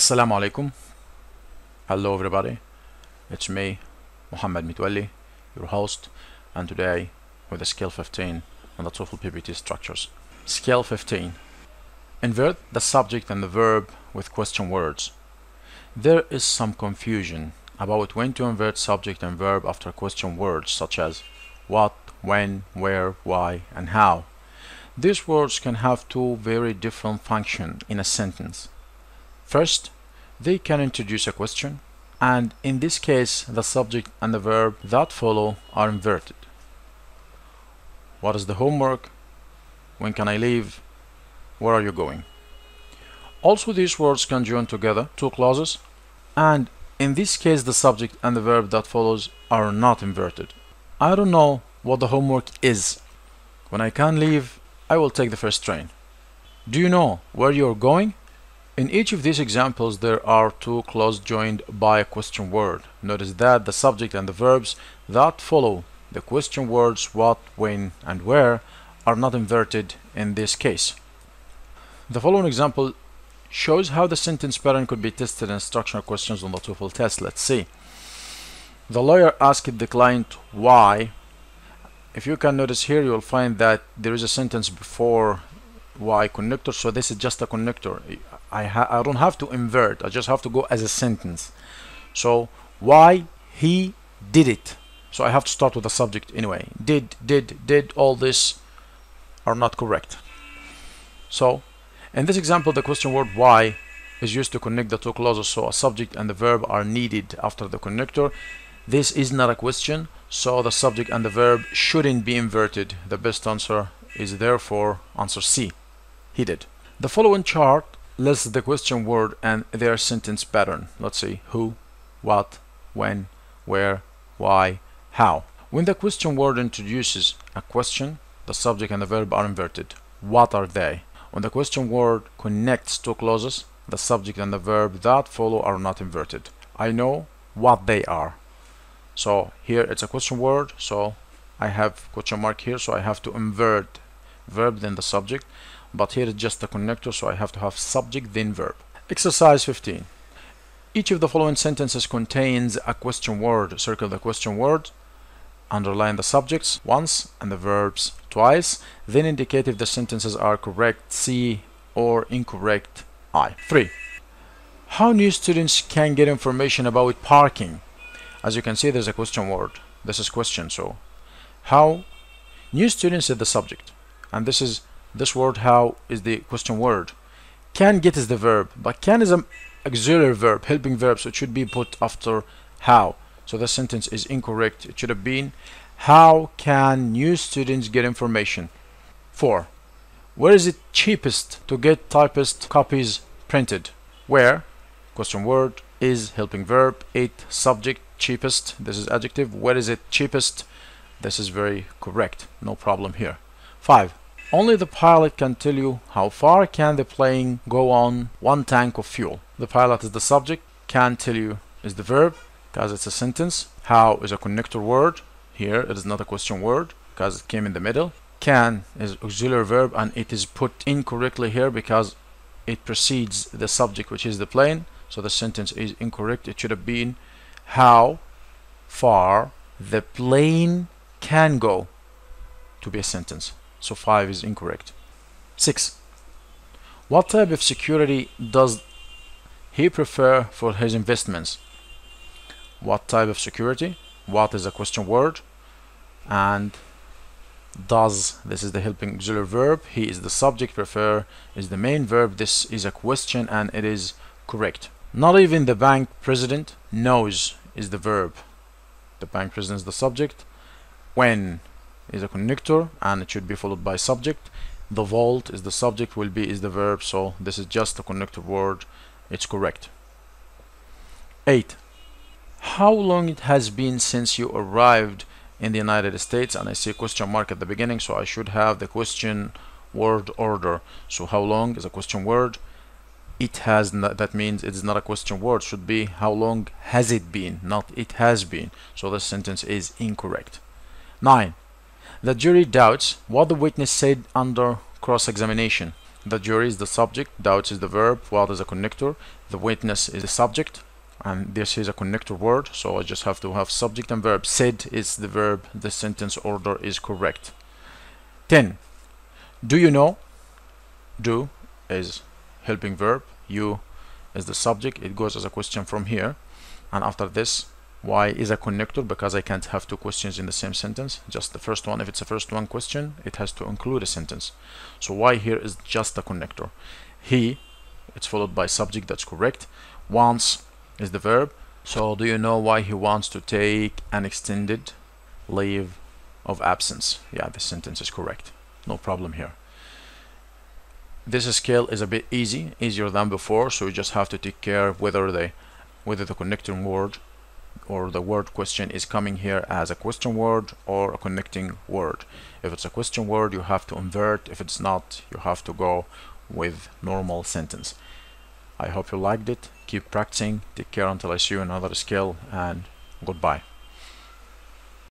Assalamu alaikum. Hello everybody. It's me, Muhammad Metwally, your host, and today with the skill 15 on the TOEFL PPT structures. Skill 15. Invert the subject and the verb with question words. There is some confusion about when to invert subject and verb after question words such as what, when, where, why, and how. These words can have two very different functions in a sentence. First, they can introduce a question, and in this case, the subject and the verb that follow are inverted. What is the homework? When can I leave? Where are you going? Also, these words can join together, two clauses, and in this case, the subject and the verb that follows are not inverted. I don't know what the homework is. When I can leave, I will take the first train. Do you know where you're going? In each of these examples, there are two clauses joined by a question word. Notice that the subject and the verbs that follow the question words what, when, and where are not inverted in this case. The following example shows how the sentence pattern could be tested in instructional questions on the TOEFL test. Let's see. The lawyer asked the client why. If you can notice here, you'll find that there is a sentence before why connector, so this is just a connector. I, I don't have to invert, I just have to go as a sentence. So why he did it. So I have to start with the subject anyway. Did, did, did, all this are not correct. So in this example, the question word why is used to connect the two clauses, so a subject and the verb are needed after the connector. This is not a question, so the subject and the verb shouldn't be inverted. The best answer is therefore answer C. He did. The following chart lists the question word and their sentence pattern. Let's see who, what, when, where, why, how. When the question word introduces a question, the subject and the verb are inverted. What are they? When the question word connects two clauses, the subject and the verb that follow are not inverted. I know what they are. So here it's a question word, so I have question mark here, so I have to invert verb then the subject. But here it's just a connector, so I have to have subject then verb. Exercise 15. Each of the following sentences contains a question word. Circle the question word underline the subjects once and the verbs twice, then indicate if the sentences are correct C or incorrect I. 3. How new students can get information about parking? As you can see there's a question word. This is question so how new students is the subject and this is this word how is the question word. Can get is the verb but can is an auxiliary verb helping verb so it should be put after how so the sentence is incorrect. It should have been How can new students get information? 4. Where is it cheapest to get typist copies printed? Where? Question word is helping verb. 8. Subject cheapest. This is adjective. Where is it cheapest? This is very correct. No problem here. 5. Only the pilot can tell you how far can the plane go on one tank of fuel. The pilot is the subject. Can tell you is the verb because it's a sentence. How is a connector word. Here it is not a question word because it came in the middle. Can is auxiliary verb and it is put incorrectly here because it precedes the subject which is the plane. So the sentence is incorrect. It should have been how far the plane can go to be a sentence. So 5 is incorrect. 6. What type of security does he prefer for his investments? what type of security what is a question word and does this is the helping auxiliary verb he is the subject prefer is the main verb this is a question and it is correct not even the bank president knows is the verb the bank president is the subject when is a connector and it should be followed by subject. The vault is the subject will be is the verb so this is just a connector word. It's correct. 8 how long it has been since you arrived in the United States? And I see a question mark at the beginning so I should have the question word order. So how long is a question word? It has not, that means it's not a question word should be how long has it been? Not it has been. So the sentence is incorrect. 9 the jury doubts what the witness said under cross-examination. The jury is the subject doubts is the verb what is a connector. The witness is the subject and this is a connector word so I just have to have subject and verb. Said is the verb the sentence order is correct. 10 do you know? Do is helping verb. You is the subject. It goes as a question from here. And after this why is a connector? Because I can't have two questions in the same sentence. Just the first one if it's a first one question it has to include a sentence. So why here is just a connector? He it's followed by subject that's correct. Wants is the verb. So do you know why he wants to take an extended leave of absence? Yeah the sentence is correct. No problem here. This scale is a bit easy easier than before so you just have to take care of whether the whether the connecting word or the word question is coming here as a question word or a connecting word. If it's a question word you have to invert. If it's not you have to go with normal sentence. I hope you liked it. Keep practicing. Take care until I see you another skill and goodbye